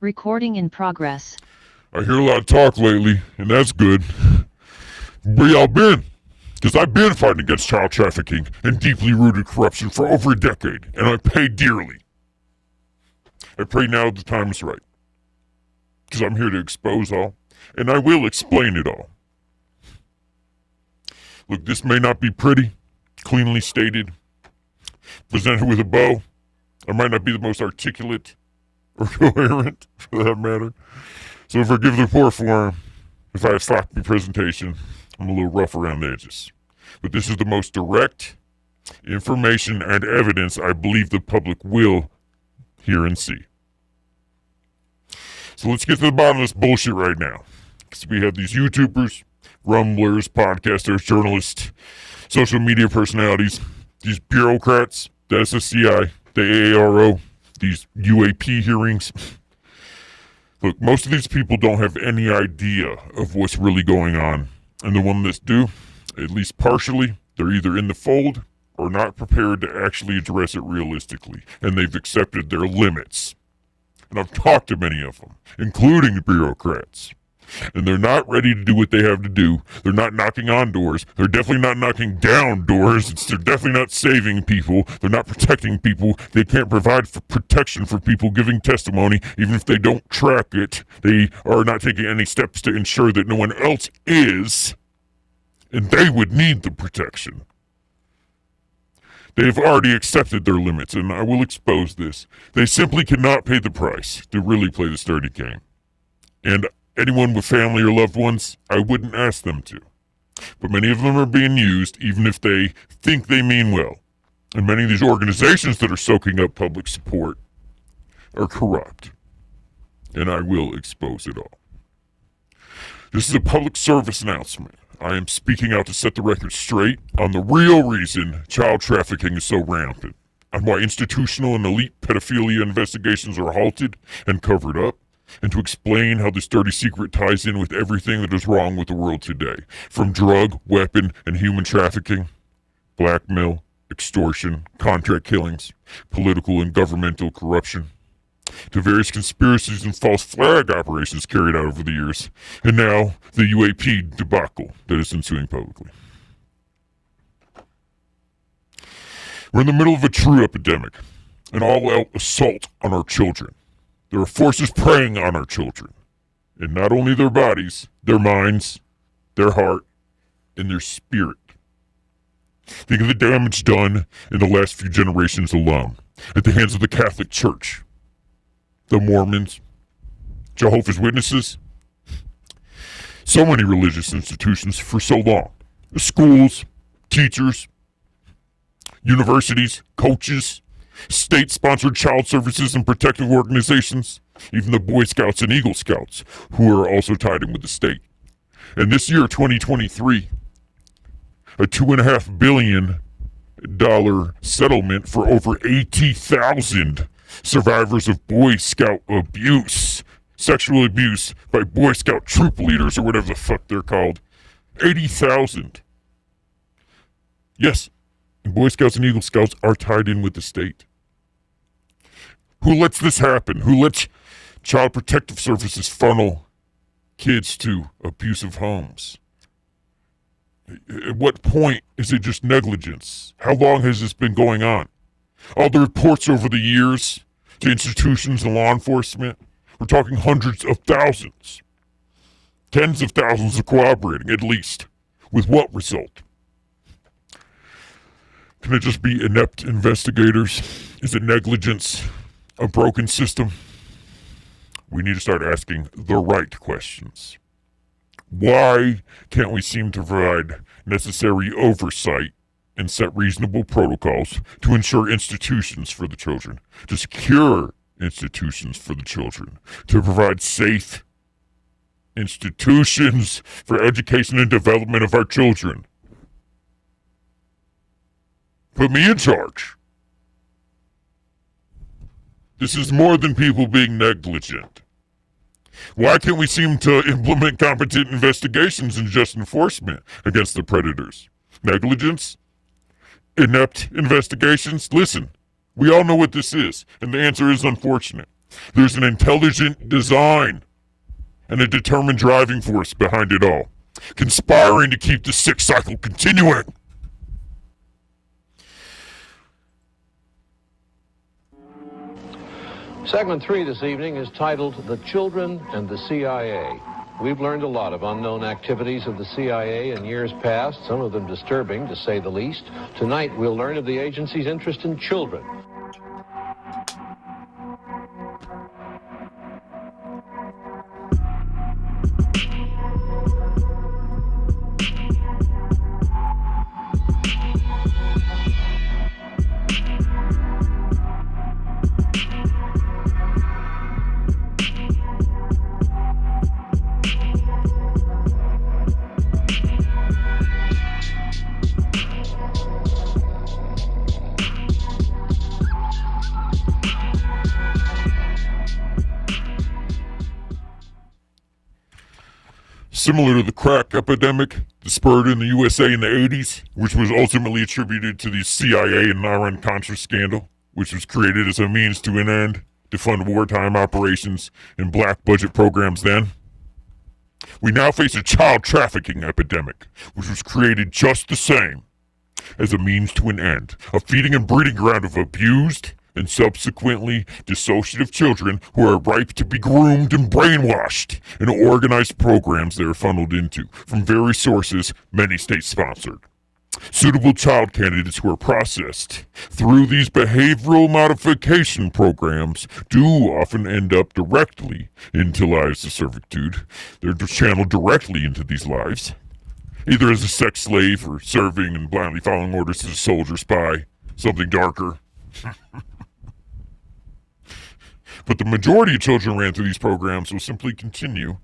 Recording in progress. I hear a lot of talk lately, and that's good. Where y'all been? Because I've been fighting against child trafficking and deeply rooted corruption for over a decade, and I pay dearly. I pray now the time is right. Because I'm here to expose all, and I will explain it all. Look, this may not be pretty, cleanly stated, presented with a bow. I might not be the most articulate or coherent, for that matter. So forgive the poor form if I have sloppy presentation. I'm a little rough around the edges. But this is the most direct information and evidence I believe the public will hear and see. So let's get to the bottom of this bullshit right now. Because we have these YouTubers, rumblers, podcasters, journalists, social media personalities, these bureaucrats, the SSCI, the AARO, these UAP hearings. Look, most of these people don't have any idea of what's really going on. And the ones that do, at least partially, they're either in the fold or not prepared to actually address it realistically. And they've accepted their limits. And I've talked to many of them, including the bureaucrats and they're not ready to do what they have to do. They're not knocking on doors. They're definitely not knocking down doors. It's, they're definitely not saving people. They're not protecting people. They can't provide for protection for people giving testimony, even if they don't track it. They are not taking any steps to ensure that no one else is, and they would need the protection. They have already accepted their limits, and I will expose this. They simply cannot pay the price to really play the sturdy game. And anyone with family or loved ones, I wouldn't ask them to. But many of them are being used even if they think they mean well. And many of these organizations that are soaking up public support are corrupt. And I will expose it all. This is a public service announcement. I am speaking out to set the record straight on the real reason child trafficking is so rampant, and why institutional and elite pedophilia investigations are halted and covered up, and to explain how this dirty secret ties in with everything that is wrong with the world today from drug, weapon, and human trafficking, blackmail, extortion, contract killings, political and governmental corruption, to various conspiracies and false flag operations carried out over the years, and now the UAP debacle that is ensuing publicly. We're in the middle of a true epidemic, an all out assault on our children. There are forces preying on our children, and not only their bodies, their minds, their heart, and their spirit. Think of the damage done in the last few generations alone. At the hands of the Catholic Church, the Mormons, Jehovah's Witnesses, so many religious institutions for so long. Schools, teachers, universities, coaches, state sponsored child services and protective organizations, even the Boy Scouts and Eagle Scouts, who are also tied in with the state. And this year, 2023, a $2.5 billion settlement for over 80,000 survivors of Boy Scout abuse, sexual abuse by Boy Scout troop leaders or whatever the fuck they're called. 80,000. Yes, Boy Scouts and Eagle Scouts are tied in with the state. Who lets this happen? Who lets Child Protective Services funnel kids to abusive homes? At what point is it just negligence? How long has this been going on? All the reports over the years to institutions and law enforcement, we're talking hundreds of thousands. Tens of thousands are cooperating, at least. With what result? Can it just be inept investigators? Is it negligence? A broken system? We need to start asking the right questions. Why can't we seem to provide necessary oversight and set reasonable protocols to ensure institutions for the children, to secure institutions for the children, to provide safe institutions for education and development of our children? Put me in charge. This is more than people being negligent. Why can't we seem to implement competent investigations and just enforcement against the predators? Negligence? Inept investigations? Listen, we all know what this is, and the answer is unfortunate. There's an intelligent design and a determined driving force behind it all, conspiring to keep the sick cycle continuing. Segment three this evening is titled The Children and the CIA. We've learned a lot of unknown activities of the CIA in years past, some of them disturbing to say the least. Tonight we'll learn of the agency's interest in children. Similar to the crack epidemic that spurred in the USA in the 80s, which was ultimately attributed to the CIA and Iran Contra scandal, which was created as a means to an end to fund wartime operations and black budget programs then. We now face a child trafficking epidemic, which was created just the same as a means to an end, a feeding and breeding ground of abused and subsequently dissociative children who are ripe to be groomed and brainwashed in organized programs they are funneled into from various sources, many state sponsored. Suitable child candidates who are processed through these behavioral modification programs do often end up directly into lives of servitude. They're channeled directly into these lives, either as a sex slave or serving and blindly following orders as a soldier spy, something darker. But the majority of children ran through these programs will simply continue.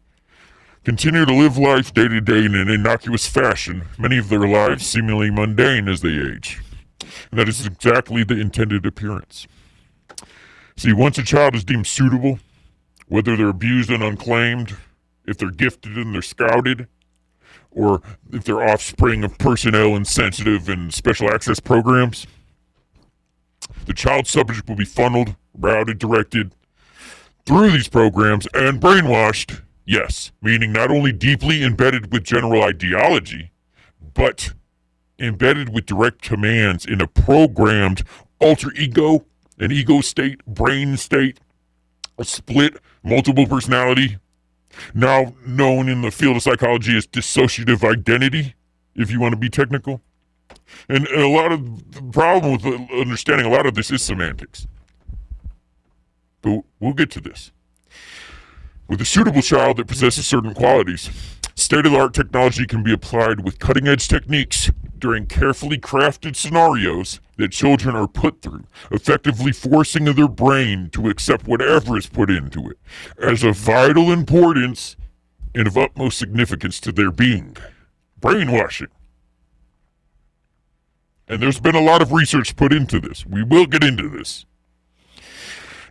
Continue to live life day to day in an innocuous fashion, many of their lives seemingly mundane as they age. And that is exactly the intended appearance. See, once a child is deemed suitable, whether they're abused and unclaimed, if they're gifted and they're scouted, or if they're offspring of personnel in sensitive and special access programs, the child subject will be funneled, routed, directed, through these programs and brainwashed, yes, meaning not only deeply embedded with general ideology, but embedded with direct commands in a programmed alter ego, an ego state, brain state, a split multiple personality, now known in the field of psychology as dissociative identity, if you want to be technical. And a lot of the problem with understanding a lot of this is semantics. But we'll get to this. With a suitable child that possesses certain qualities, state of the art technology can be applied with cutting edge techniques during carefully crafted scenarios that children are put through, effectively forcing their brain to accept whatever is put into it as of vital importance and of utmost significance to their being. Brainwashing. And there's been a lot of research put into this. We will get into this.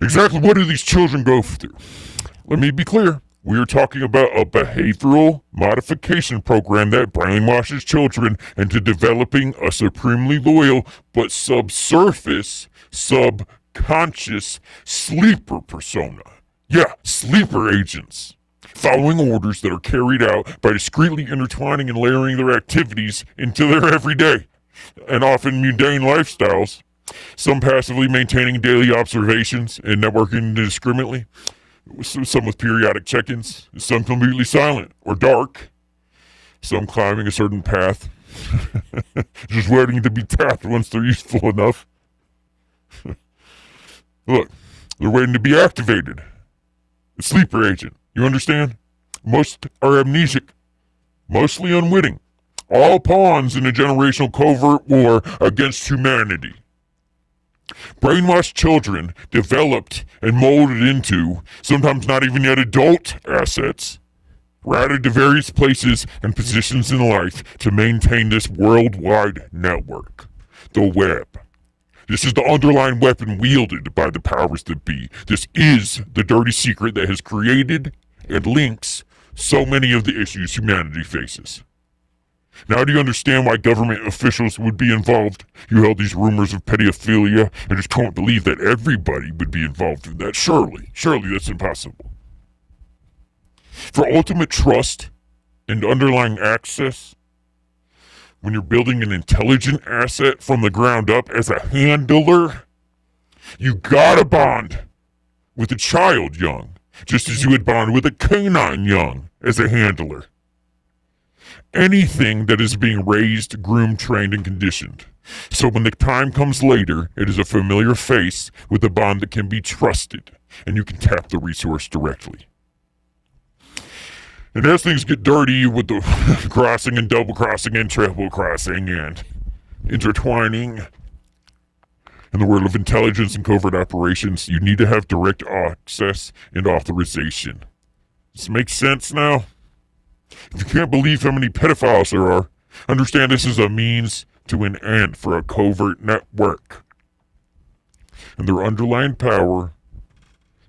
Exactly what do these children go through? Let me be clear. We are talking about a behavioral modification program that brainwashes children into developing a supremely loyal but subsurface, subconscious sleeper persona. Yeah, sleeper agents. Following orders that are carried out by discreetly intertwining and layering their activities into their everyday and often mundane lifestyles some passively maintaining daily observations and networking indiscriminately, some with periodic check ins, some completely silent or dark, some climbing a certain path, just waiting to be tapped once they're useful enough. Look, they're waiting to be activated. A sleeper agent, you understand? Most are amnesic, mostly unwitting, all pawns in a generational covert war against humanity. Brainwashed children developed and molded into, sometimes not even yet adult, assets, routed to various places and positions in life to maintain this worldwide network, the web. This is the underlying weapon wielded by the powers that be. This is the dirty secret that has created and links so many of the issues humanity faces. Now do you understand why government officials would be involved? You held these rumors of pedophilia and just can't believe that everybody would be involved in that. Surely, surely that's impossible. For ultimate trust and underlying access, when you're building an intelligent asset from the ground up as a handler, you gotta bond with a child young, just as you would bond with a canine young as a handler anything that is being raised, groomed, trained, and conditioned. So when the time comes later, it is a familiar face with a bond that can be trusted, and you can tap the resource directly. And as things get dirty with the crossing and double crossing and triple crossing and intertwining in the world of intelligence and covert operations, you need to have direct access and authorization. This makes sense now? If you can't believe how many pedophiles there are, understand this is a means to an end for a covert network. And their underlying power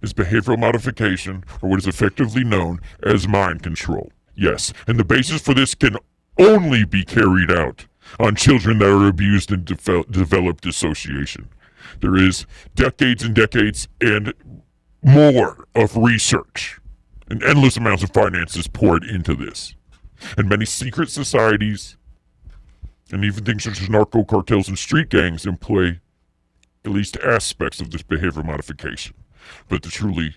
is behavioral modification, or what is effectively known as mind control. Yes, and the basis for this can only be carried out on children that are abused and de- develop dissociation. There is decades and decades and more of research and endless amounts of finances poured into this. And many secret societies and even things such as narco cartels and street gangs employ at least aspects of this behavior modification. But the truly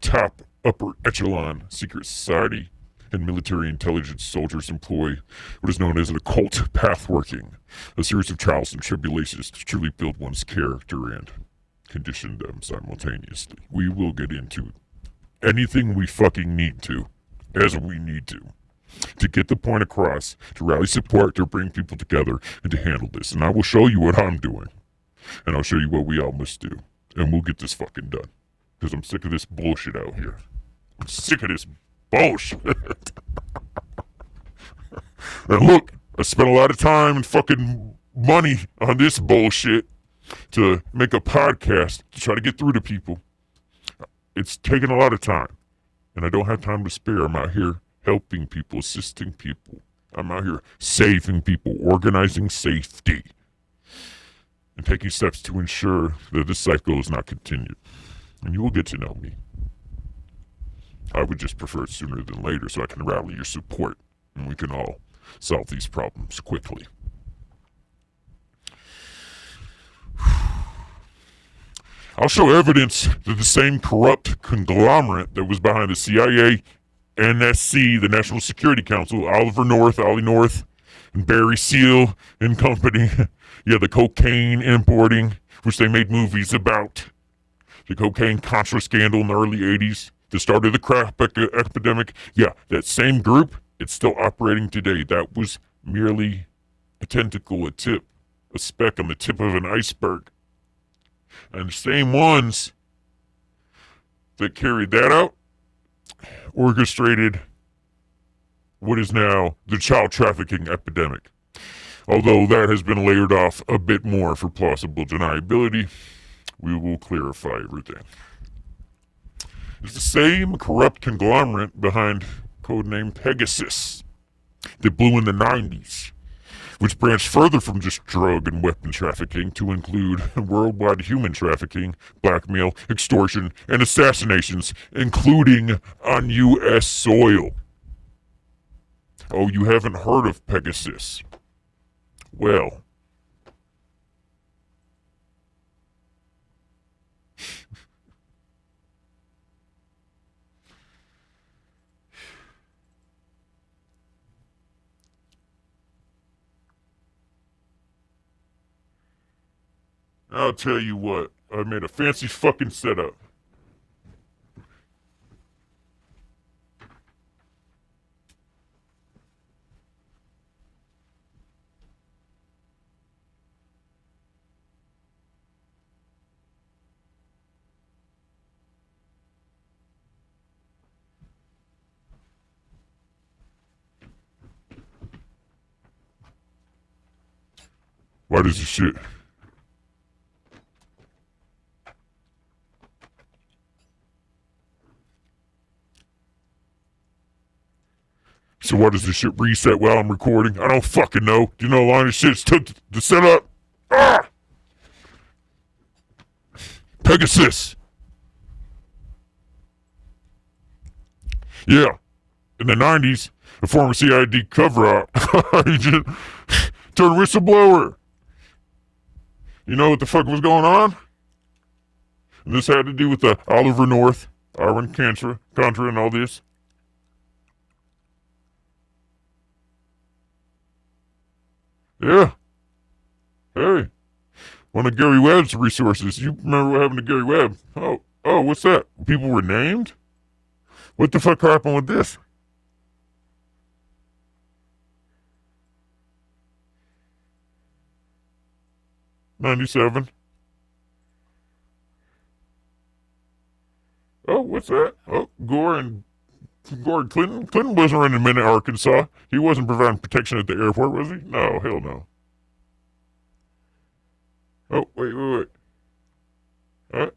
top upper echelon secret society and military intelligence soldiers employ what is known as an occult pathworking, a series of trials and tribulations to truly build one's character and condition them simultaneously. We will get into anything we fucking need to, as we need to, to get the point across, to rally support, to bring people together, and to handle this. And I will show you what I'm doing. And I'll show you what we all must do. And we'll get this fucking done. Because I'm sick of this bullshit out here. I'm sick of this bullshit. and look, I spent a lot of time and fucking money on this bullshit to make a podcast to try to get through to people it's taken a lot of time, and I don't have time to spare. I'm out here helping people, assisting people. I'm out here saving people, organizing safety, and taking steps to ensure that this cycle is not continued. And you will get to know me. I would just prefer it sooner than later so I can rally your support and we can all solve these problems quickly. I'll show evidence that the same corrupt conglomerate that was behind the CIA, NSC, the National Security Council, Oliver North, Ollie North, and Barry Seal and company, yeah, the cocaine importing, which they made movies about, the cocaine Contra scandal in the early 80s, the start of the crack epidemic. Yeah, that same group, it's still operating today. That was merely a tentacle, a tip, a speck on the tip of an iceberg. And the same ones that carried that out orchestrated what is now the child trafficking epidemic. Although that has been layered off a bit more for plausible deniability, we will clarify everything. It's the same corrupt conglomerate behind codename Pegasus that blew in the 90s which branched further from just drug and weapon trafficking to include worldwide human trafficking, blackmail, extortion, and assassinations, including on U.S. soil. Oh, you haven't heard of Pegasus? Well, I'll tell you what, I made a fancy fucking setup. Why does this shit? So what does this shit reset while I'm recording? I don't fucking know. Do you know how long this shit took to set up? Ah! Pegasus. Yeah. In the 90s, a former CID cover-up agent turned whistleblower. You know what the fuck was going on? And this had to do with the Oliver North, Iran Contra, Contra, and all this. Yeah. Hey. One of Gary Webb's resources. You remember what happened to Gary Webb? Oh, oh, what's that? People were named? What the fuck happened with this? Ninety-seven. Oh, what's that? Oh, Gore and Gore Clinton. Clinton wasn't running in Arkansas. He wasn't providing protection at the airport, was he? No, hell no. Oh, wait, wait, wait. Huh?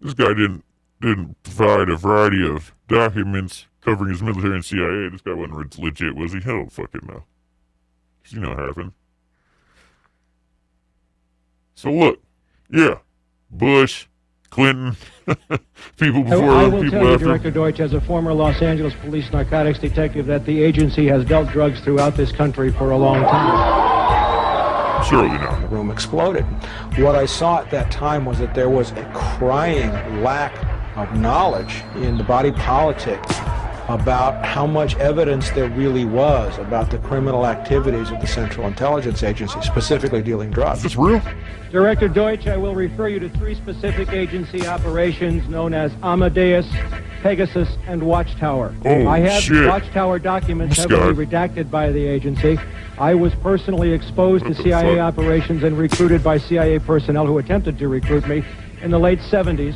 This guy didn't didn't provide a variety of documents covering his military and CIA. This guy wasn't legit, was he? Hell, fucking no. You know what happened. So look, yeah, Bush, Clinton, people before I, I will tell you, after. Director Deutch, as a former Los Angeles police narcotics detective, that the agency has dealt drugs throughout this country for a long time. Surely not. The room exploded. What I saw at that time was that there was a crying lack of knowledge in the body politic about how much evidence there really was about the criminal activities of the Central Intelligence Agency, specifically dealing Is drugs. this real? Director Deutch, I will refer you to three specific agency operations known as Amadeus, Pegasus, and Watchtower. Oh, I have shit. Watchtower documents This heavily guy. redacted by the agency. I was personally exposed What to CIA fuck? operations and recruited by CIA personnel who attempted to recruit me in the late 70s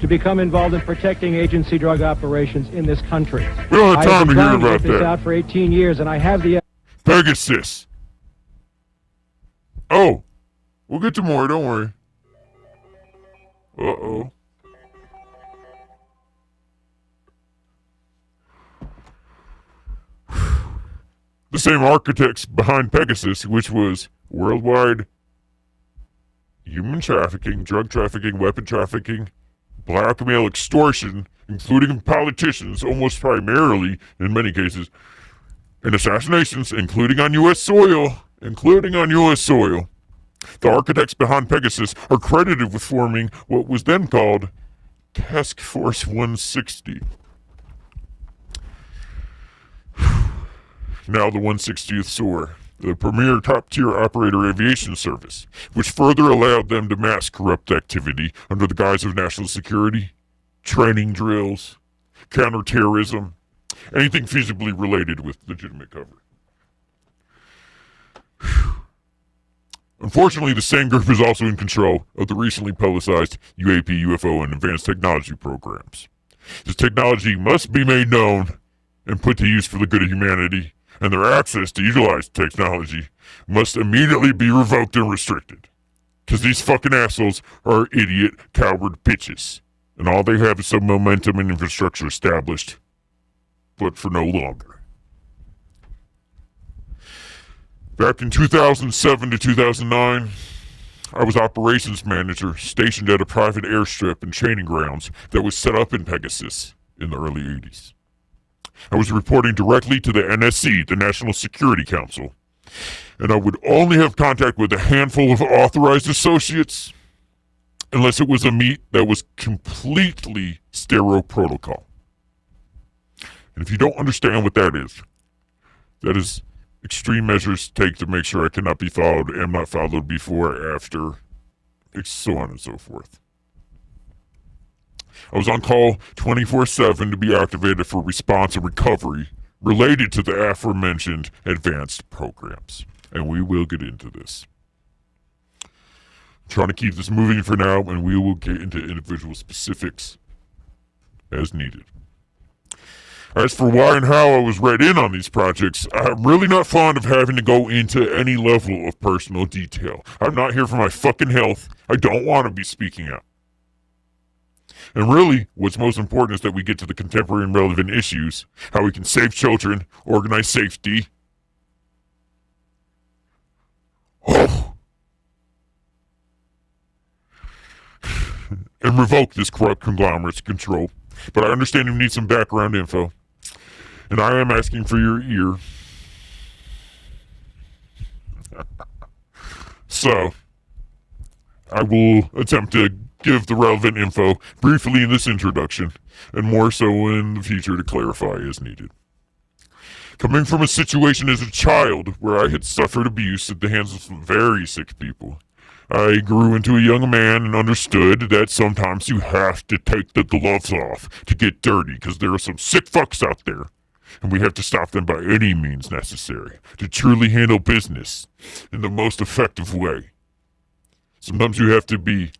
to become involved in protecting agency drug operations in this country. We don't have time to been hear to about that. out for 18 years, and I have the Pegasus. Oh, we'll get to more. Don't worry. Uh oh. The same architects behind Pegasus, which was worldwide human trafficking, drug trafficking, weapon trafficking, blackmail, extortion, including politicians, almost primarily in many cases, and assassinations, including on U.S. soil, including on U.S. soil. The architects behind Pegasus are credited with forming what was then called Task Force 160. now the 160th SOAR, the premier top tier operator aviation service, which further allowed them to mask corrupt activity under the guise of national security, training drills, counterterrorism, anything feasibly related with legitimate cover. Unfortunately, the same group is also in control of the recently publicized UAP, UFO, and advanced technology programs. This technology must be made known and put to use for the good of humanity, and their access to utilize technology must immediately be revoked and restricted. Because these fucking assholes are idiot, coward bitches, and all they have is some momentum and infrastructure established, but for no longer. Back in 2007 to 2009, I was operations manager stationed at a private airstrip and training grounds that was set up in Pegasus in the early 80s. I was reporting directly to the NSC, the National Security Council, and I would only have contact with a handful of authorized associates unless it was a meet that was completely sterile protocol. And if you don't understand what that is, that is extreme measures take to make sure I cannot be followed, am not followed before, after, so on and so forth. I was on call 24 7 to be activated for response and recovery related to the aforementioned advanced programs. And we will get into this. I'm trying to keep this moving for now, and we will get into individual specifics as needed. As for why and how I was read in on these projects, I'm really not fond of having to go into any level of personal detail. I'm not here for my fucking health. I don't want to be speaking out. And really, what's most important is that we get to the contemporary and relevant issues, how we can save children, organize safety. Oh. and revoke this corrupt conglomerate's control. But I understand you need some background info and I am asking for your ear. so, I will attempt to give the relevant info briefly in this introduction, and more so in the future to clarify as needed. Coming from a situation as a child where I had suffered abuse at the hands of some very sick people, I grew into a young man and understood that sometimes you have to take the gloves off to get dirty because there are some sick fucks out there and we have to stop them by any means necessary to truly handle business in the most effective way. Sometimes you have to be,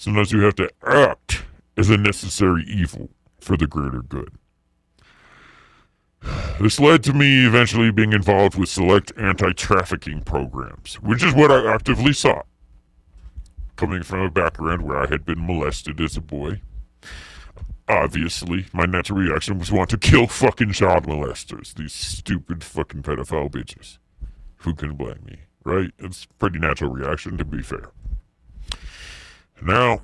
sometimes you have to act as a necessary evil for the greater good. This led to me eventually being involved with select anti trafficking programs, which is what I actively sought. Coming from a background where I had been molested as a boy, Obviously, my natural reaction was want to kill fucking child molesters, these stupid fucking pedophile bitches. Who can blame me, right? It's a pretty natural reaction, to be fair. Now,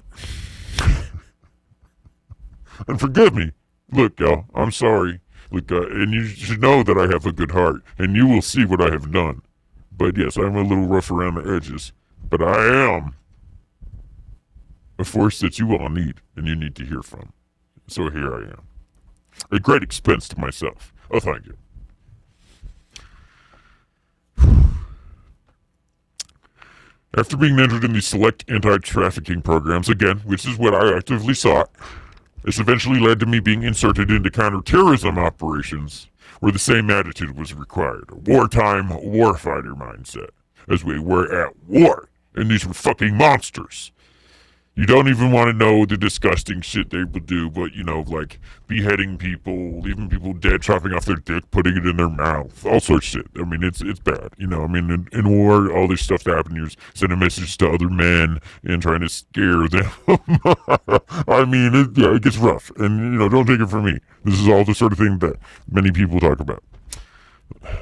and forgive me. Look, y'all, I'm sorry. Look, uh, and you should know that I have a good heart, and you will see what I have done. But yes, I'm a little rough around the edges. But I am a force that you all need, and you need to hear from. So here I am. A great expense to myself. Oh, thank you. After being entered in the select anti-trafficking programs, again, which is what I actively sought, this eventually led to me being inserted into counterterrorism operations, where the same attitude was required. A wartime warfighter mindset. As we were at war, and these were fucking monsters. You don't even want to know the disgusting shit they would do, but you know, like beheading people, leaving people dead, chopping off their dick, putting it in their mouth, all sorts of shit. I mean, it's it's bad. You know, I mean, in, in war, all this stuff that happens, you're sending messages to other men and trying to scare them. I mean, it, yeah, it gets rough, and you know, don't take it from me. This is all the sort of thing that many people talk about.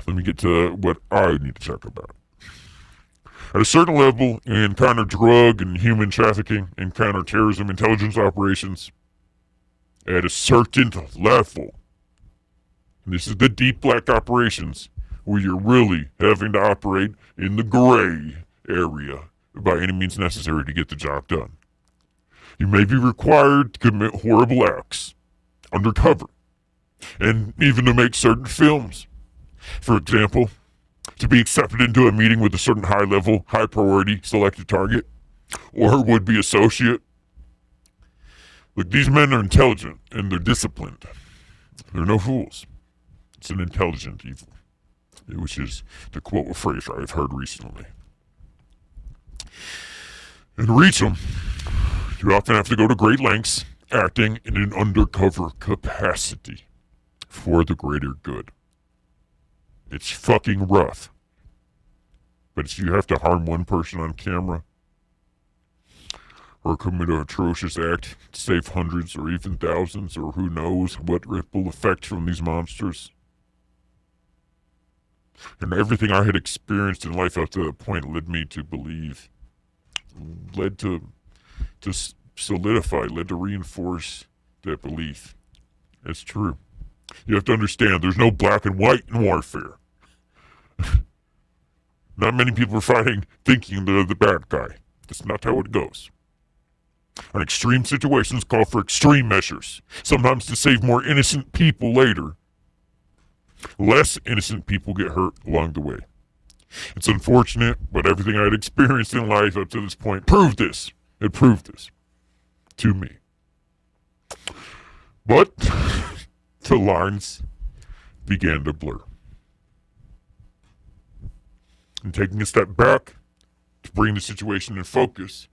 Let me get to what I need to talk about. At a certain level in counter drug and human trafficking and counterterrorism intelligence operations, at a certain level, this is the deep black operations, where you're really having to operate in the gray area by any means necessary to get the job done. You may be required to commit horrible acts undercover, and even to make certain films. For example, to be accepted into a meeting with a certain high level, high priority selected target or her would be associate. Look, these men are intelligent and they're disciplined. They're no fools. It's an intelligent evil, which is to quote a phrase I've heard recently. And reach them, you often have to go to great lengths, acting in an undercover capacity for the greater good. It's fucking rough. But you have to harm one person on camera, or commit an atrocious act to save hundreds or even thousands, or who knows what ripple effect from these monsters. And everything I had experienced in life up to that point led me to believe, led to, to solidify, led to reinforce that belief. It's true. You have to understand there's no black and white in warfare. not many people are fighting thinking they're the bad guy. That's not how it goes. And extreme situations call for extreme measures, sometimes to save more innocent people later. Less innocent people get hurt along the way. It's unfortunate, but everything I had experienced in life up to this point proved this. It proved this to me. But the lines began to blur and taking a step back to bring the situation in focus.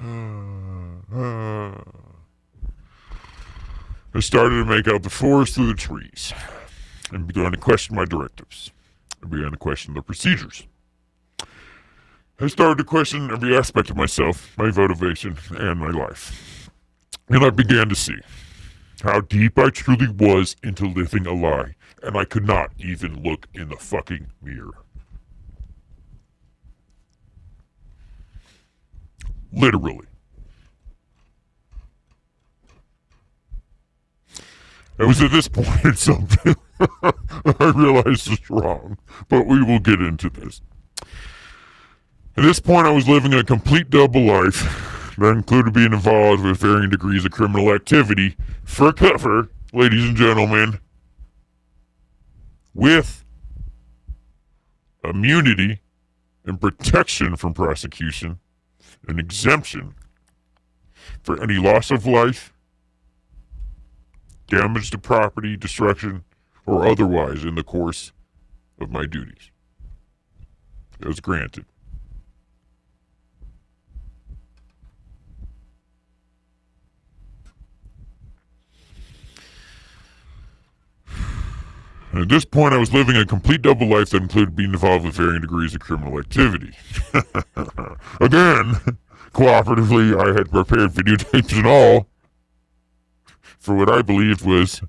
I started to make out the forest through the trees and began to question my directives. I began to question the procedures. I started to question every aspect of myself, my motivation, and my life. And I began to see how deep I truly was into living a lie, and I could not even look in the fucking mirror. Literally. It was at this point in something I realized was wrong, but we will get into this. At this point, I was living a complete double life that included being involved with varying degrees of criminal activity for cover, ladies and gentlemen, with immunity and protection from prosecution, and exemption for any loss of life, damage to property, destruction, or otherwise in the course of my duties. Was granted. At this point, I was living a complete double life that included being involved with varying degrees of criminal activity. Again, cooperatively, I had prepared videotapes and all for what I believed was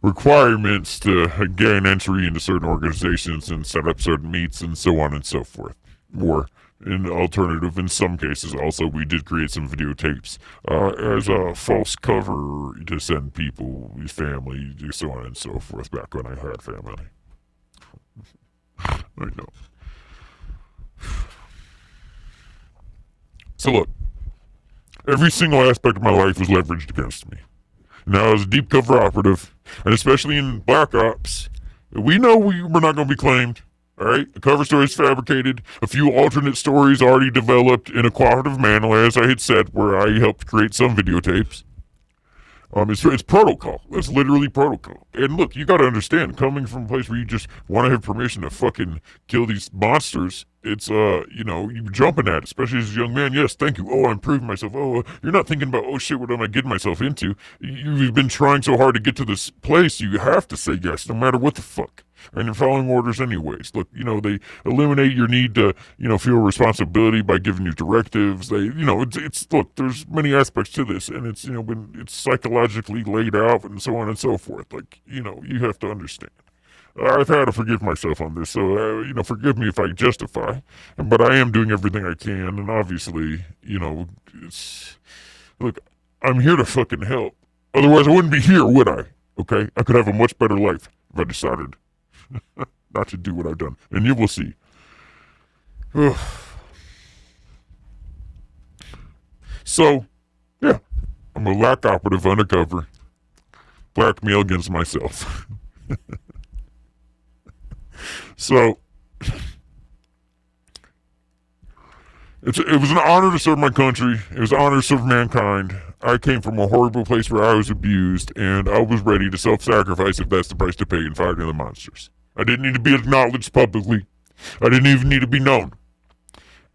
requirements to gain entry into certain organizations and set up certain meets and so on and so forth. Or in alternative, in some cases, also we did create some videotapes uh, as a false cover to send people, family, so on and so forth. Back when I had family, I know. So look, every single aspect of my life was leveraged against me. Now, as a deep cover operative, and especially in Black Ops, we know we, we're not going to be claimed. All right, the cover story is fabricated. A few alternate stories already developed in a cooperative manner, as I had said, where I helped create some videotapes. Um, it's, it's protocol. It's literally protocol. And look, you got to understand, coming from a place where you just want to have permission to fucking kill these monsters, it's uh, you know, you're jumping at it, especially as a young man. Yes, thank you. Oh, I'm proving myself. Oh, you're not thinking about oh shit, what am I getting myself into? You've been trying so hard to get to this place, you have to say yes, no matter what the fuck and you're following orders anyways. Look, you know, they eliminate your need to, you know, feel responsibility by giving you directives. They, you know, it's, it's look, there's many aspects to this, and it's, you know, when it's psychologically laid out and so on and so forth. Like, you know, you have to understand. I've had to forgive myself on this, so uh, you know, forgive me if I justify, but I am doing everything I can, and obviously, you know, it's look, I'm here to fucking help. Otherwise, I wouldn't be here, would I? Okay, I could have a much better life if I decided not to do what I've done. And you will see. so, yeah, I'm a lack operative undercover. Blackmail against myself. so, it was an honor to serve my country. It was an honor to serve mankind. I came from a horrible place where I was abused, and I was ready to self-sacrifice if that's the price to pay in fighting the monsters. I didn't need to be acknowledged publicly. I didn't even need to be known.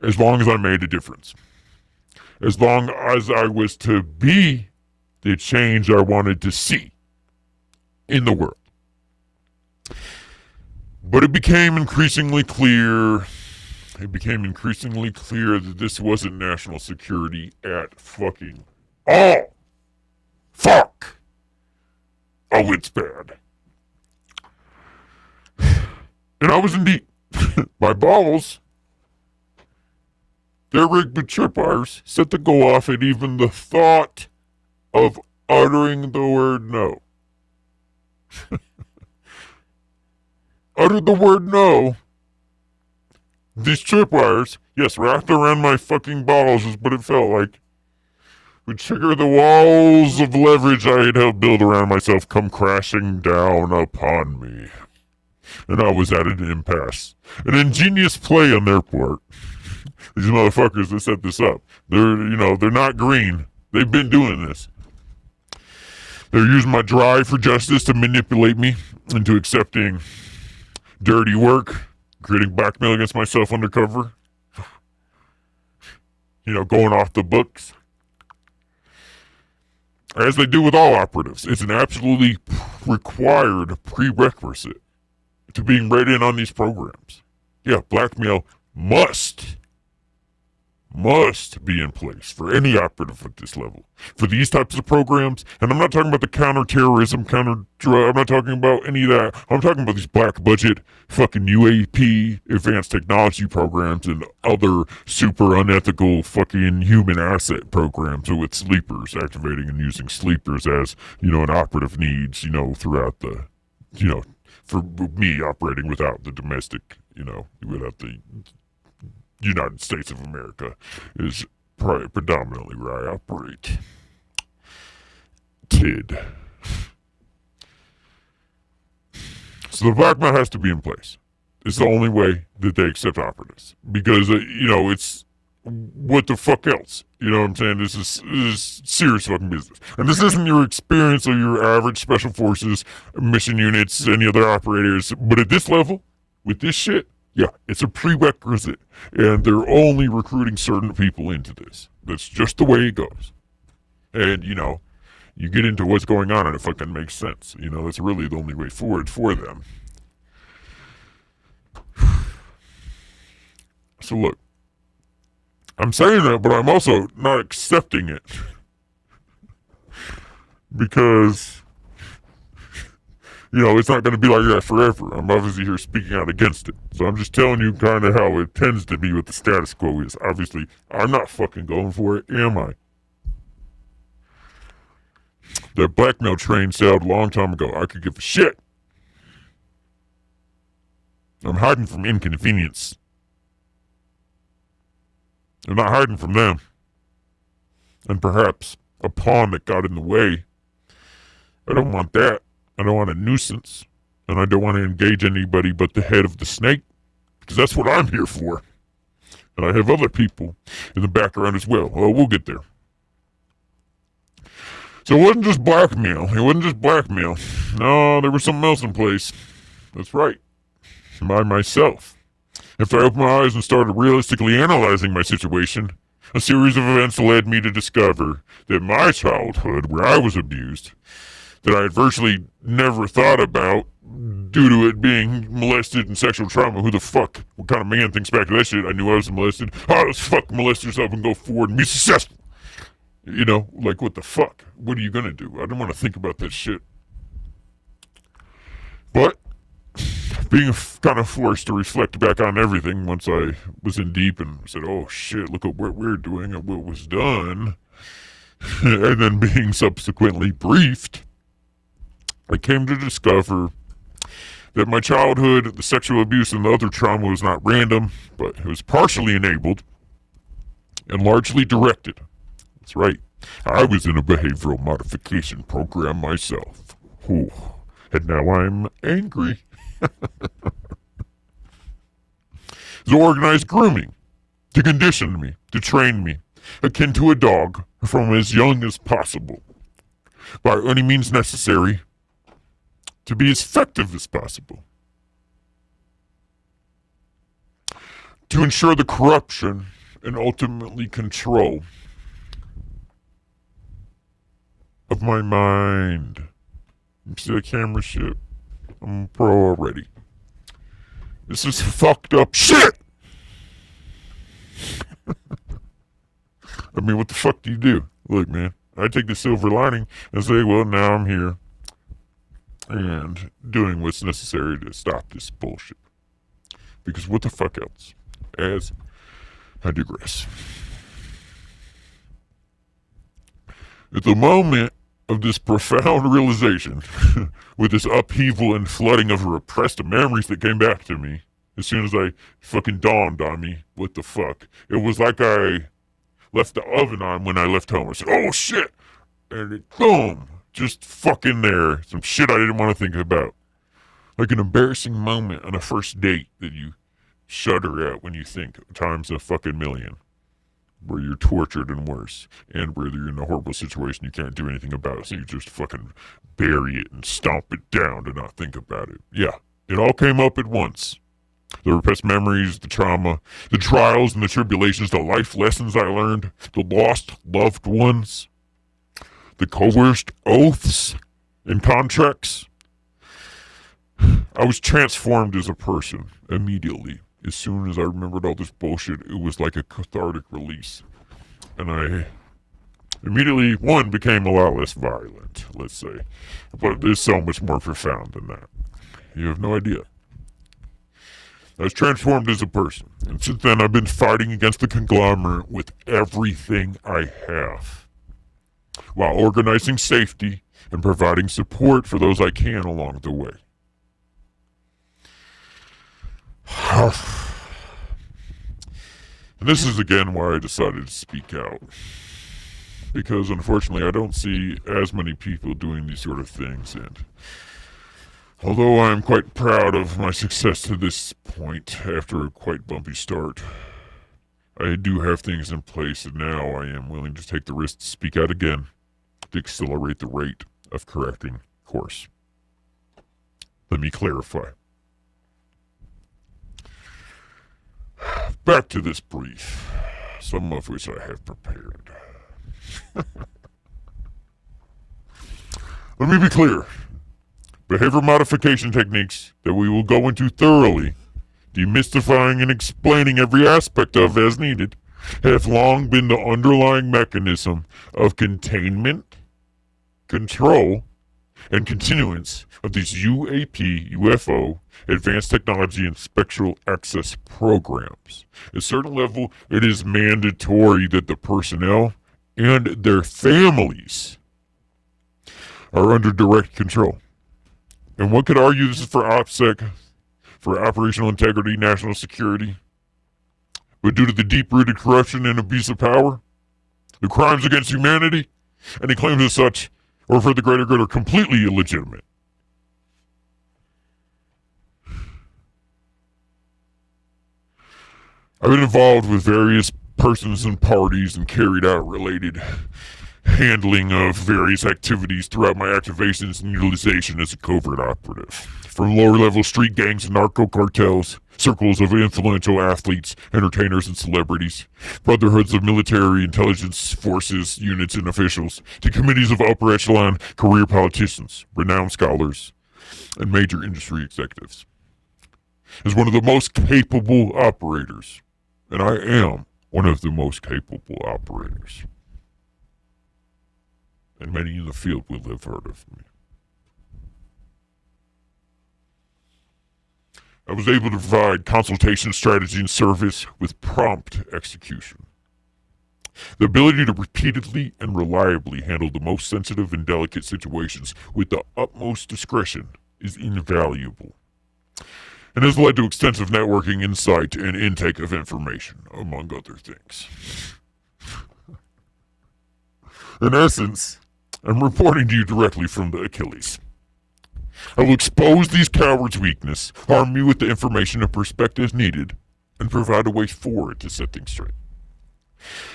As long as I made a difference. As long as I was to be the change I wanted to see in the world. But it became increasingly clear it became increasingly clear that this wasn't national security at fucking all. Fuck. Oh, it's bad. And I was indeed. My balls, their rigged with tripwires, set to go off at even the thought of uttering the word no. Uttered the word no. These tripwires, yes, wrapped around my fucking balls is what it felt like, would trigger the walls of leverage I had helped build around myself come crashing down upon me and I was at an impasse. An ingenious play on their part. These motherfuckers that set this up. They're, you know, they're not green. They've been doing this. They're using my drive for justice to manipulate me into accepting dirty work, creating blackmail against myself undercover. You know, going off the books. as they do with all operatives, it's an absolutely required prerequisite to being read in on these programs. Yeah, blackmail must must be in place for any operative at this level. For these types of programs, and I'm not talking about the counterterrorism, counter drug, I'm not talking about any of that. I'm talking about these black budget, fucking UAP, advanced technology programs, and other super unethical fucking human asset programs with sleepers, activating and using sleepers as, you know, an operative needs, you know, throughout the, you know, for me operating without the domestic, you know, without the United States of America is predominantly where I operate. TID. So the Black blackmail has to be in place. It's the only way that they accept operatives because uh, you know it's what the fuck else. You know what I'm saying? This is, this is serious fucking business. And this isn't your experience or your average special forces mission units, any other operators. But at this level, with this shit, yeah, it's a prerequisite, and they're only recruiting certain people into this. That's just the way it goes. And, you know, you get into what's going on and it fucking makes sense. You know, that's really the only way forward for them. So look, I'm saying that, but I'm also not accepting it. because you know, it's not going to be like that forever. I'm obviously here speaking out against it. So I'm just telling you kind of how it tends to be what the status quo is. Obviously, I'm not fucking going for it, am I? That blackmail train sailed a long time ago. I could give a shit. I'm hiding from inconvenience. I'm not hiding from them. And perhaps a pawn that got in the way. I don't want that. I don't want a nuisance, and I don't want to engage anybody but the head of the snake, because that's what I'm here for. And I have other people in the background as well. Well, we'll get there. So it wasn't just blackmail. It wasn't just blackmail. No, there was something else in place. That's right. By myself. After I opened my eyes and started realistically analyzing my situation, a series of events led me to discover that my childhood, where I was abused, that I had virtually never thought about due to it being molested and sexual trauma. Who the fuck? What kind of man thinks back to that shit? I knew I was molested. Oh, let's fuck molest yourself and go forward and be successful. You know, like what the fuck? What are you gonna do? I don't want to think about that shit. But being kind of forced to reflect back on everything once I was in deep and said, "Oh shit, look at what we're doing and what was done," and then being subsequently briefed I came to discover that my childhood, the sexual abuse, and the other trauma was not random, but it was partially enabled and largely directed. That's right. I was in a behavioral modification program myself. Ooh, and now I'm angry. The organized grooming to condition me, to train me, akin to a dog, from as young as possible. By any means necessary, to be as effective as possible. To ensure the corruption and ultimately control of my mind. You see the camera shit? I'm pro already. This is fucked up shit! I mean, what the fuck do you do? Look, man, I take the silver lining and say, well, now I'm here and doing what's necessary to stop this bullshit. Because what the fuck else? As I digress. At the moment of this profound realization, with this upheaval and flooding of repressed memories that came back to me, as soon as I fucking dawned on me, what the fuck? It was like I left the oven on when I left home. I said, oh shit! And it, boom! just fucking there. Some shit I didn't want to think about. Like an embarrassing moment on a first date that you shudder at when you think times a fucking million. Where you're tortured and worse. And where you're in a horrible situation you can't do anything about it. So you just fucking bury it and stomp it down to not think about it. Yeah. It all came up at once. The repressed memories, the trauma, the trials and the tribulations, the life lessons I learned, the lost loved ones, the coerced oaths and contracts. I was transformed as a person immediately. As soon as I remembered all this bullshit, it was like a cathartic release. And I immediately, one, became a lot less violent, let's say. But it's so much more profound than that. You have no idea. I was transformed as a person. And since then, I've been fighting against the conglomerate with everything I have, while organizing safety and providing support for those I can along the way. And this is again why I decided to speak out. Because unfortunately, I don't see as many people doing these sort of things, and Although I am quite proud of my success to this point after a quite bumpy start, I do have things in place and now I am willing to take the risk to speak out again to accelerate the rate of correcting course. Let me clarify. Back to this brief, some of which I have prepared. Let me be clear behavior modification techniques that we will go into thoroughly, demystifying and explaining every aspect of as needed, have long been the underlying mechanism of containment, control, and continuance of these UAP, UFO, advanced technology and special access programs. At a certain level, it is mandatory that the personnel and their families are under direct control. And one could argue this is for OPSEC, for operational integrity, national security. But due to the deep rooted corruption and abuse of power, the crimes against humanity, any claims as such, or for the greater good, are completely illegitimate. I've been involved with various persons and parties and carried out related handling of various activities throughout my activations and utilization as a covert operative. From lower level street gangs and narco cartels, circles of influential athletes, entertainers, and celebrities, brotherhoods of military intelligence forces, units, and officials, to committees of upper echelon career politicians, renowned scholars, and major industry executives. As one of the most capable operators, and I am one of the most capable operators and many in the field will have heard of me. I was able to provide consultation strategy and service with prompt execution. The ability to repeatedly and reliably handle the most sensitive and delicate situations with the utmost discretion is invaluable and has led to extensive networking insight and intake of information, among other things. In essence, I'm reporting to you directly from the Achilles. I will expose these cowards' weakness, arm you with the information and perspectives needed, and provide a way forward to set things straight.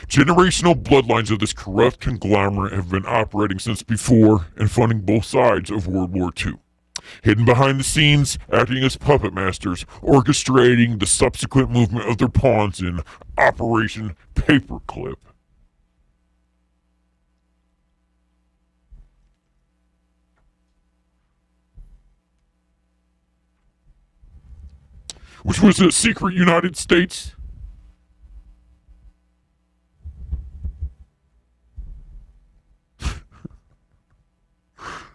Generational bloodlines of this corrupt conglomerate have been operating since before and funding both sides of World War II. Hidden behind the scenes, acting as puppet masters, orchestrating the subsequent movement of their pawns in Operation Paperclip. Which was a secret United States.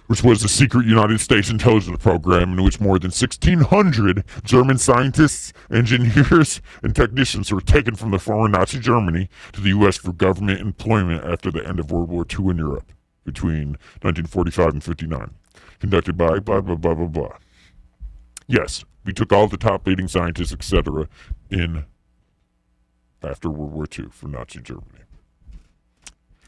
which was a secret United States intelligence program in which more than 1,600 German scientists, engineers, and technicians were taken from the former Nazi Germany to the U.S. for government employment after the end of World War II in Europe between 1945 and 59, conducted by blah, blah, blah, blah, blah. Yes, we took all the top leading scientists, etc., in after World War II for Nazi Germany.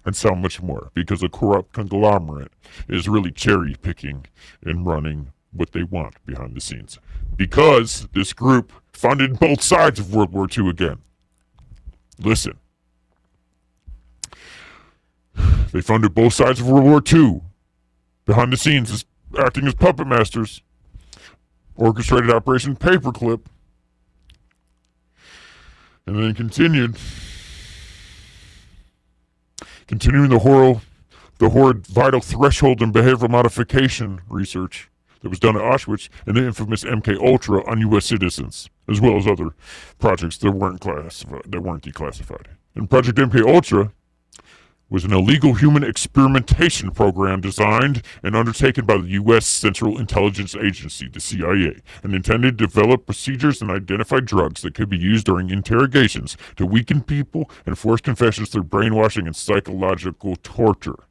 And so much more, because a corrupt conglomerate is really cherry picking and running what they want behind the scenes. Because this group funded both sides of World War II again. Listen. They funded both sides of World War II behind the scenes as acting as puppet masters orchestrated Operation Paperclip, and then continued, continuing the horrible the horrid vital threshold and behavioral modification research that was done at Auschwitz and the infamous MK Ultra on U.S. citizens, as well as other projects that weren't classified, that weren't declassified. And Project MK Ultra was an illegal human experimentation program designed and undertaken by the U.S. Central Intelligence Agency, the CIA, and intended to develop procedures and identify drugs that could be used during interrogations to weaken people and force confessions through brainwashing and psychological torture.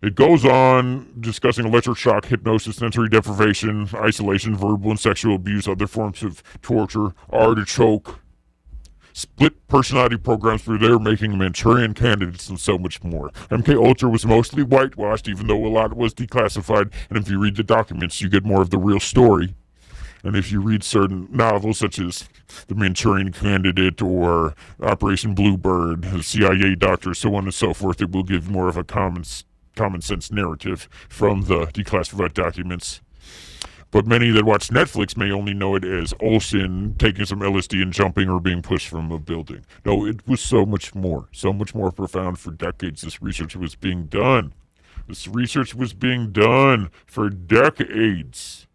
It goes on discussing electric shock, hypnosis, sensory deprivation, isolation, verbal and sexual abuse, other forms of torture, artichoke, split personality programs through they were making Manchurian candidates and so much more. MK Ultra was mostly whitewashed, even though a lot was declassified. And if you read the documents, you get more of the real story. And if you read certain novels such as The Manchurian Candidate or Operation Bluebird, the CIA Doctor, so on and so forth, it will give more of a common common sense narrative from the declassified documents but many that watch Netflix may only know it as Olson taking some LSD and jumping or being pushed from a building. No, it was so much more, so much more profound. For decades, this research was being done. This research was being done for decades.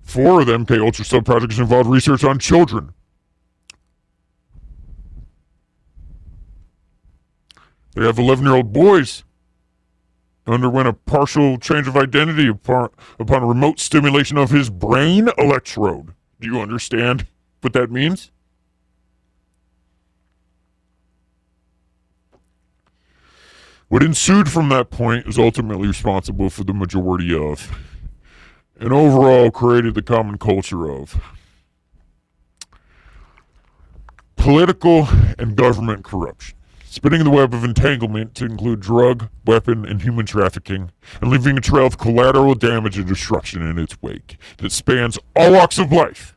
Four of the MK Ultra sub projects involved research on children. They have 11 year old boys underwent a partial change of identity upon, upon remote stimulation of his brain electrode. Do you understand what that means? What ensued from that point is ultimately responsible for the majority of, and overall created the common culture of, political and government corruption spinning the web of entanglement to include drug, weapon, and human trafficking, and leaving a trail of collateral damage and destruction in its wake that spans all walks of life.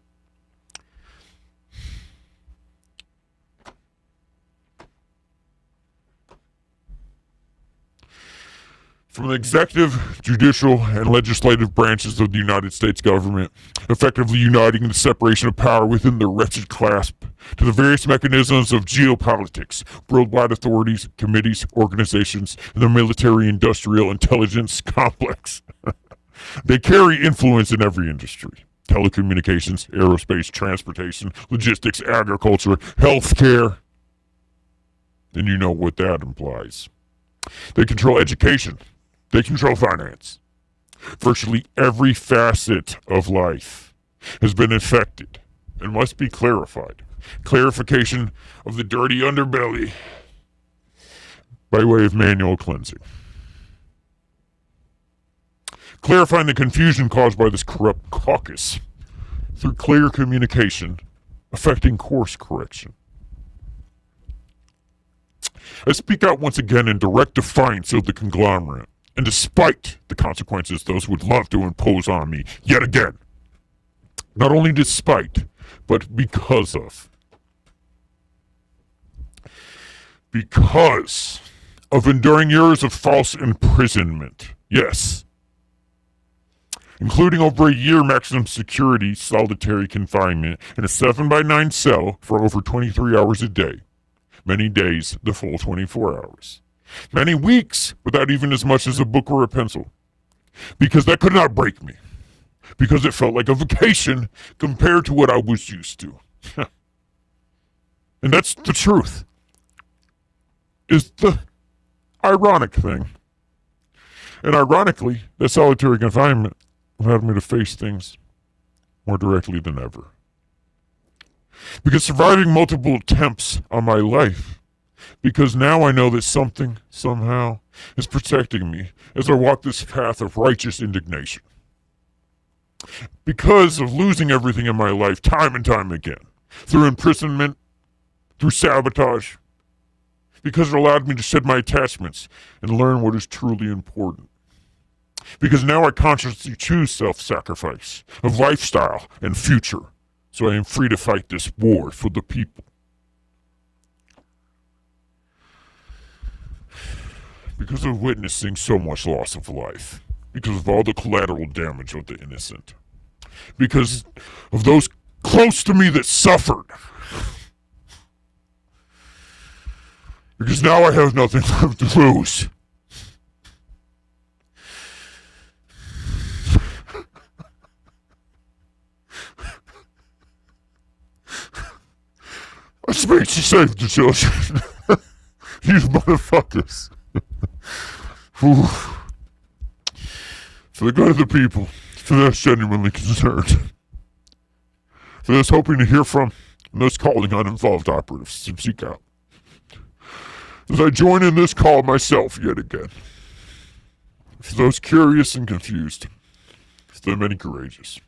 From the executive, judicial, and legislative branches of the United States government, effectively uniting the separation of power within their wretched clasp, to the various mechanisms of geopolitics, worldwide authorities, committees, organizations, and the military industrial intelligence complex. they carry influence in every industry telecommunications, aerospace, transportation, logistics, agriculture, healthcare. And you know what that implies. They control education, they control finance. Virtually every facet of life has been infected and must be clarified. Clarification of the dirty underbelly by way of manual cleansing. Clarifying the confusion caused by this corrupt caucus through clear communication affecting course correction. I speak out once again in direct defiance of the conglomerate and despite the consequences those would love to impose on me yet again. Not only despite, but because of. Because of enduring years of false imprisonment. Yes. Including over a year maximum security solitary confinement in a 7 by 9 cell for over 23 hours a day. Many days, the full 24 hours. Many weeks without even as much as a book or a pencil. Because that could not break me. Because it felt like a vacation compared to what I was used to. and that's the truth. Is the ironic thing. And ironically, that solitary confinement allowed me to face things more directly than ever. Because surviving multiple attempts on my life because now I know that something, somehow, is protecting me as I walk this path of righteous indignation. Because of losing everything in my life time and time again, through imprisonment, through sabotage, because it allowed me to shed my attachments and learn what is truly important. Because now I consciously choose self sacrifice of lifestyle and future, so I am free to fight this war for the people. Because of witnessing so much loss of life, because of all the collateral damage of the innocent, because of those close to me that suffered. Because now I have nothing left to lose. I speak to save the children. you motherfuckers. Whew. For the good of the people, for those genuinely concerned, for those hoping to hear from, and those calling on involved operatives to seek out. As I join in this call myself yet again, for those curious and confused, for the many courageous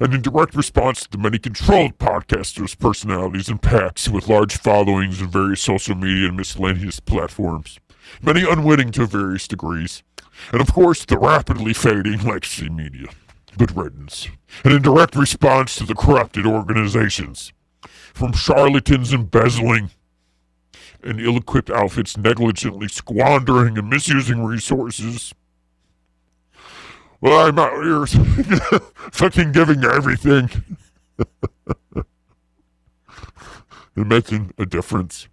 and in direct response to the many controlled podcasters, personalities, and packs with large followings in various social media and miscellaneous platforms, many unwitting to various degrees, and of course the rapidly fading legacy media. Good riddance. And in direct response to the corrupted organizations, from charlatans embezzling. And ill equipped outfits negligently squandering and misusing resources. Well, I'm out here fucking giving everything. And making a difference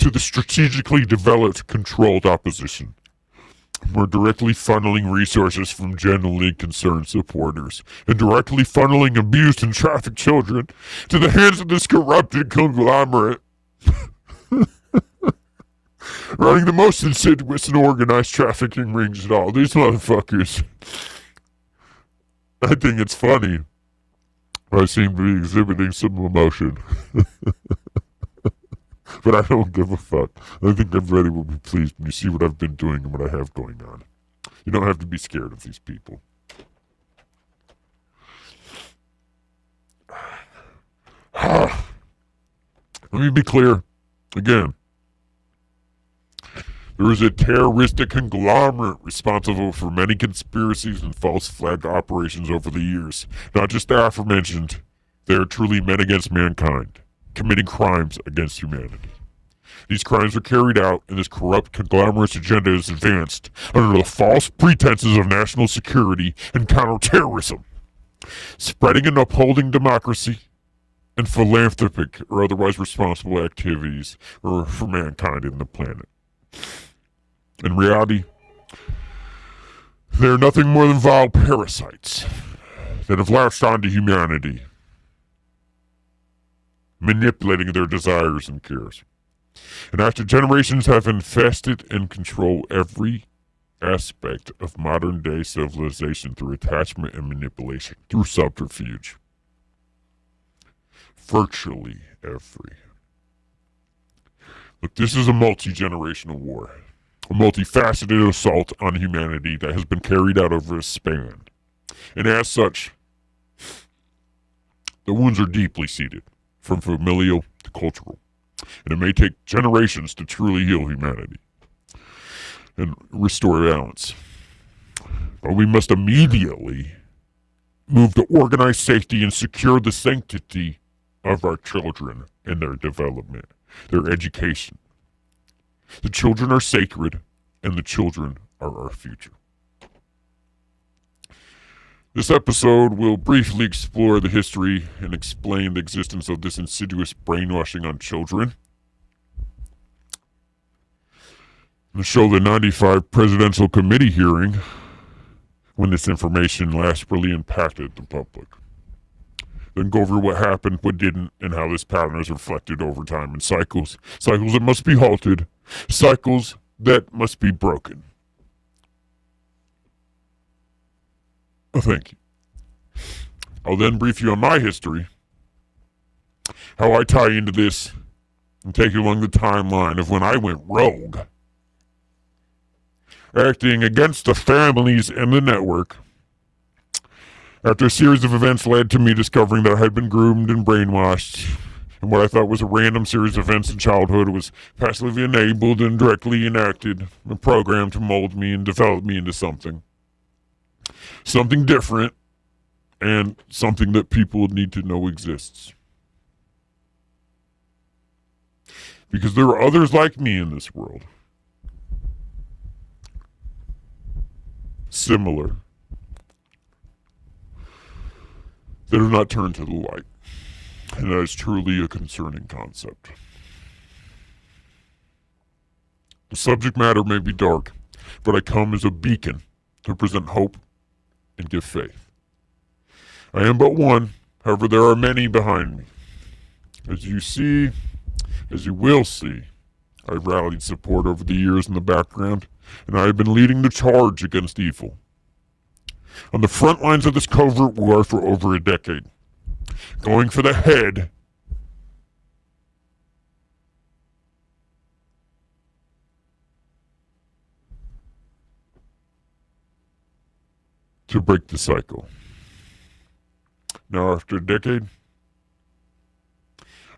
to the strategically developed, controlled opposition. We're directly funneling resources from genuinely concerned supporters and directly funneling abused and trafficked children to the hands of this corrupted conglomerate running the most insidious and organized trafficking rings at all. These motherfuckers. I think it's funny. I seem to be exhibiting some emotion. but I don't give a fuck. I think everybody will be pleased when you see what I've been doing and what I have going on. You don't have to be scared of these people. Let me be clear again. There is a terroristic conglomerate responsible for many conspiracies and false flag operations over the years. Not just the aforementioned, they are truly men against mankind, committing crimes against humanity. These crimes are carried out, and this corrupt conglomerate's agenda is advanced under the false pretenses of national security and counterterrorism, spreading and upholding democracy and philanthropic or otherwise responsible activities for mankind and the planet. In reality, they are nothing more than vile parasites that have latched onto humanity, manipulating their desires and cares. And after generations have infested and control every aspect of modern day civilization through attachment and manipulation, through subterfuge. Virtually every. Look, this is a multi generational war a multifaceted assault on humanity that has been carried out over a span. And as such, the wounds are deeply seated, from familial to cultural. And it may take generations to truly heal humanity and restore balance. But we must immediately move to organize safety and secure the sanctity of our children and their development, their education, the children are sacred, and the children are our future. This episode will briefly explore the history and explain the existence of this insidious brainwashing on children. And show the 95 presidential committee hearing when this information last really impacted the public. Then go over what happened, what didn't, and how this pattern is reflected over time in cycles. Cycles that must be halted cycles that must be broken. Oh, thank you. I'll then brief you on my history, how I tie into this, and take you along the timeline of when I went rogue, acting against the families and the network. After a series of events led to me discovering that I had been groomed and brainwashed and what I thought was a random series of events in childhood was passively enabled and directly enacted and programmed to mold me and develop me into something. Something different and something that people need to know exists. Because there are others like me in this world. Similar. That are not turned to the light and that is truly a concerning concept. The subject matter may be dark, but I come as a beacon to present hope and give faith. I am but one, however, there are many behind me. As you see, as you will see, I've rallied support over the years in the background, and I have been leading the charge against evil. On the front lines of this covert war for over a decade, going for the head to break the cycle. Now, after a decade,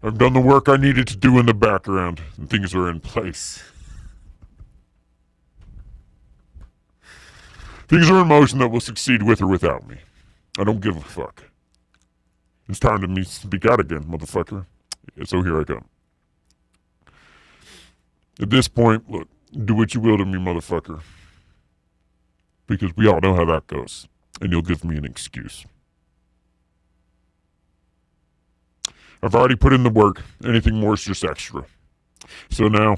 I've done the work I needed to do in the background, and things are in place. Things are in motion that will succeed with or without me. I don't give a fuck. It's time to me speak out again, motherfucker. So here I come. At this point, look, do what you will to me, motherfucker. Because we all know how that goes. And you'll give me an excuse. I've already put in the work. Anything more is just extra. So now,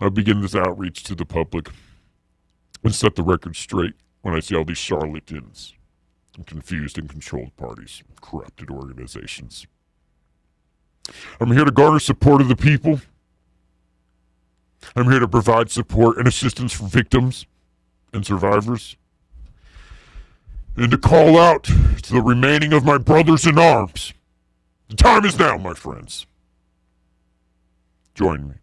I'll begin this outreach to the public and set the record straight when I see all these charlatans and confused and controlled parties, corrupted organizations. I'm here to garner support of the people. I'm here to provide support and assistance for victims and survivors. And to call out to the remaining of my brothers in arms the time is now, my friends. Join me.